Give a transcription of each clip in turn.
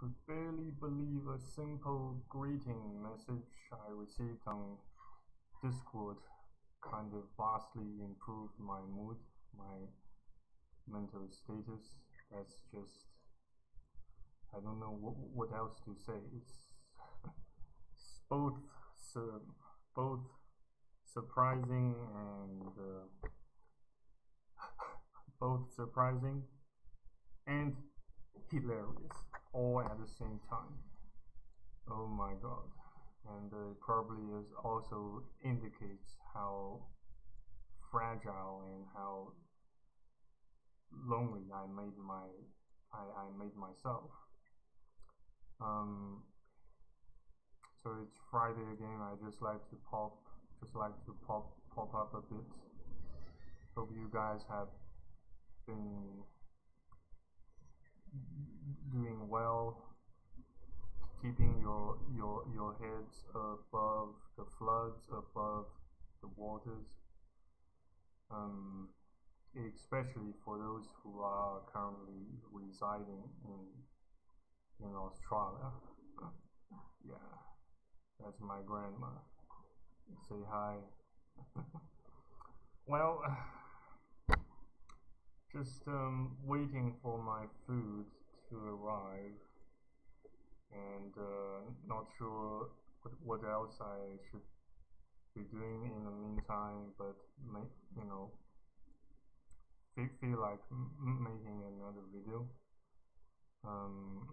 could barely believe a simple greeting message I received on Discord kind of vastly improved my mood, my mental status. That's just, I don't know what, what else to say. It's, it's both, su both surprising and uh, both surprising and hilarious all at the same time. Oh my god. And uh, it probably is also indicates how fragile and how lonely I made my I, I made myself. Um, so it's Friday again. I just like to pop just like to pop pop up a bit. Hope you guys have been well, keeping your your your heads above the floods, above the waters. Um, especially for those who are currently residing in in Australia. yeah, that's my grandma. Say hi. well just um, waiting for my food to arrive and uh, not sure what, what else I should be doing in the meantime but make, you know feel, feel like making another video. Um,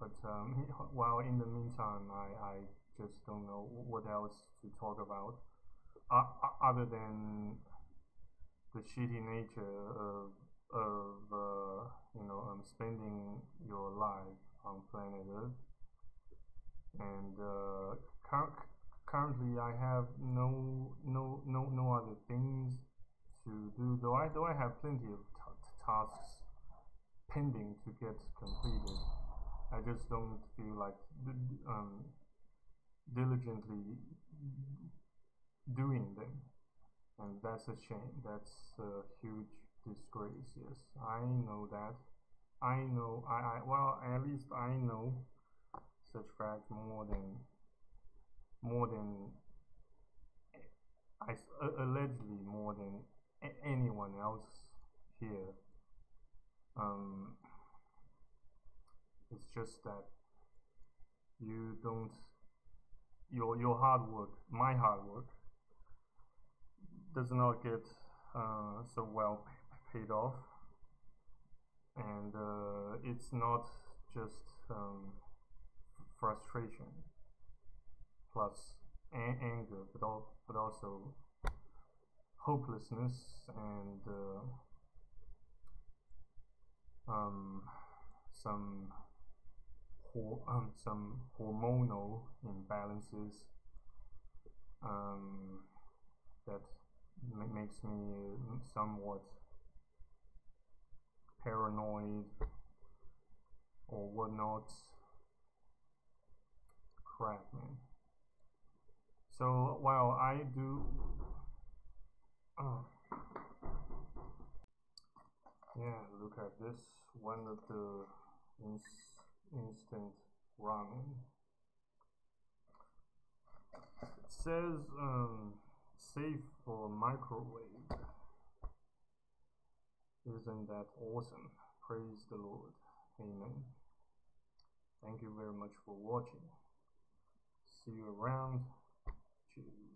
but um, while in the meantime I, I just don't know what else to talk about uh, other than the shitty nature of of uh, you know um, spending your life on planet Earth, and uh, cur currently I have no no no no other things to do. Though I though I have plenty of tasks pending to get completed, I just don't feel like um, diligently doing them and that's a shame that's a huge disgrace yes i know that. I know i, I well at least i know such fact more than more than I, allegedly more than anyone else here. Um, it's just that you don't your your hard work my hard work does not get uh, so well paid off. And uh, it's not just um, frustration plus anger but, al but also hopelessness and uh, um, some um, some hormonal imbalances um, that makes me somewhat paranoid or whatnot. Crap, man. So while I do, oh, yeah, look at this one of the ins instant ramen. It says um safe for microwave. Isn't that awesome? Praise the Lord. Amen. Thank you very much for watching. See you around. Cheers.